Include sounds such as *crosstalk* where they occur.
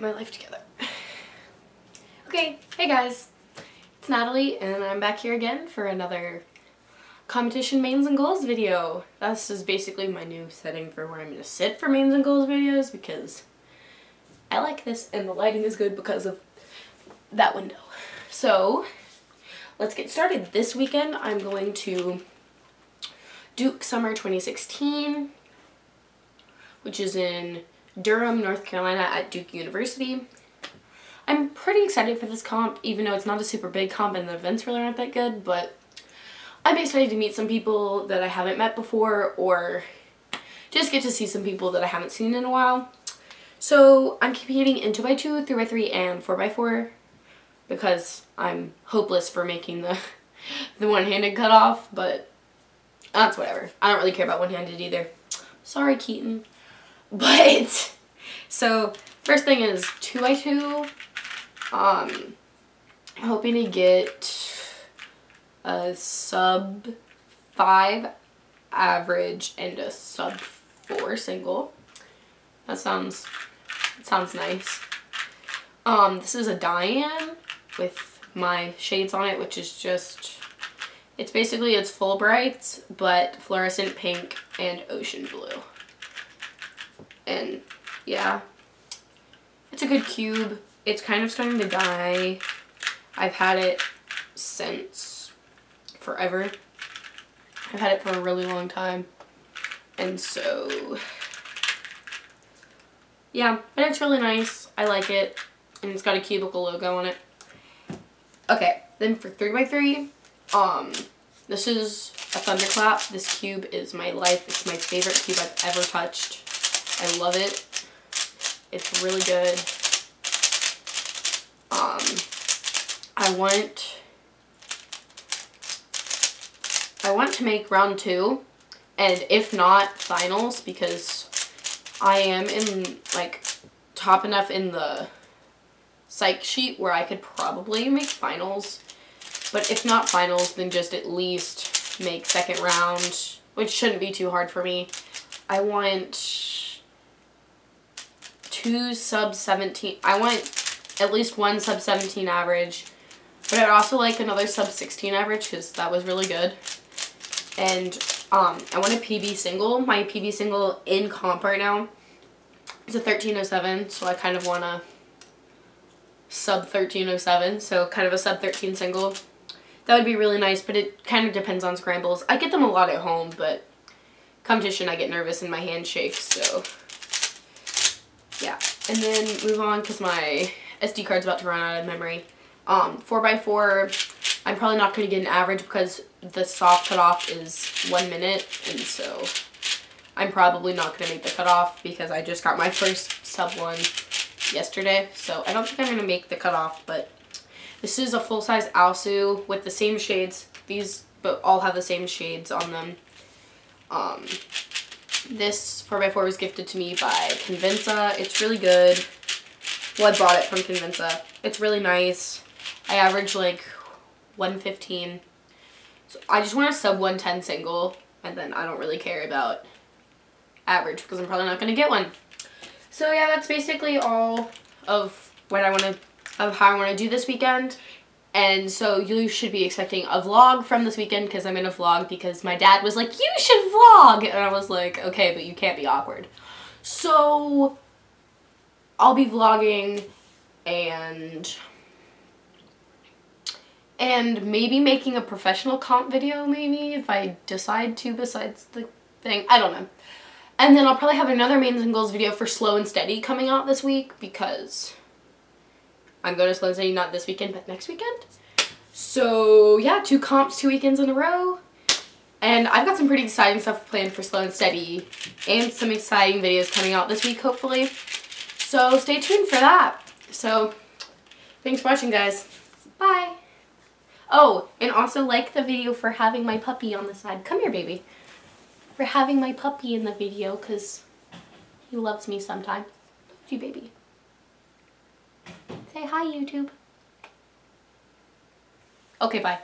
get my life together. *sighs* Okay, hey guys, it's Natalie and I'm back here again for another competition mains and goals video. This is basically my new setting for where I'm going to sit for mains and goals videos because I like this and the lighting is good because of that window. So, let's get started. This weekend I'm going to Duke Summer 2016, which is in Durham, North Carolina at Duke University. I'm pretty excited for this comp, even though it's not a super big comp and the events really aren't that good, but I'm excited to meet some people that I haven't met before or just get to see some people that I haven't seen in a while. So I'm competing in 2x2, 3x3, and 4x4 because I'm hopeless for making the, *laughs* the one-handed cutoff, but that's whatever. I don't really care about one-handed either. Sorry, Keaton. But, so, first thing is 2x2. Um, I'm hoping to get a sub 5 average and a sub 4 single. That sounds, that sounds nice. Um, this is a Dayan with my shades on it, which is just, it's basically, it's Fullbrights, but fluorescent pink and ocean blue. And yeah, it's a good cube. It's kind of starting to die. I've had it since forever. I've had it for a really long time. And so, yeah, but it's really nice. I like it. And it's got a cubicle logo on it. Okay, then for 3x3, um, this is a thunderclap. This cube is my life. It's my favorite cube I've ever touched. I love it. It's really good. Um, I want, I want to make round two, and if not, finals, because I am in, like, top enough in the psych sheet where I could probably make finals. But if not finals, then just at least make second round, which shouldn't be too hard for me. I want two sub 17. I want at least one sub 17 average. But I'd also like another sub 16 average because that was really good. And um, I want a PB single. My PB single in comp right now is a 1307. So I kind of want to sub 1307, so kind of a sub 13 single. That would be really nice, but it kind of depends on scrambles. I get them a lot at home, but competition I get nervous and my hand shakes, so yeah. And then move on because my SD card's about to run out of memory. Um, 4x4, I'm probably not going to get an average because the soft cutoff is one minute, and so I'm probably not going to make the cutoff because I just got my first sub one yesterday, so I don't think I'm going to make the cutoff, but this is a full-size AoSu with the same shades. These but all have the same shades on them. Um, this 4x4 was gifted to me by Convinsa. It's really good. Well, I bought it from Convinsa. It's really nice. I average like 115. So I just want a sub 110 single, and then I don't really care about average because I'm probably not going to get one. So yeah, that's basically all of what I want to, of how I want to do this weekend. And so you should be expecting a vlog from this weekend because I'm going to vlog because my dad was like, you should vlog! And I was like, okay, but you can't be awkward. So I'll be vlogging and and maybe making a professional comp video maybe if I decide to besides the thing. I don't know. And then I'll probably have another mains and goals video for slow and steady coming out this week because I'm going to steady not this weekend but next weekend. So yeah, two comps, two weekends in a row. And I've got some pretty exciting stuff planned for slow and steady and some exciting videos coming out this week hopefully. So stay tuned for that. So thanks for watching guys. Bye. Oh, and also like the video for having my puppy on the side. Come here, baby for having my puppy in the video because he loves me sometimes. You, baby? Say hi, YouTube. Okay, bye.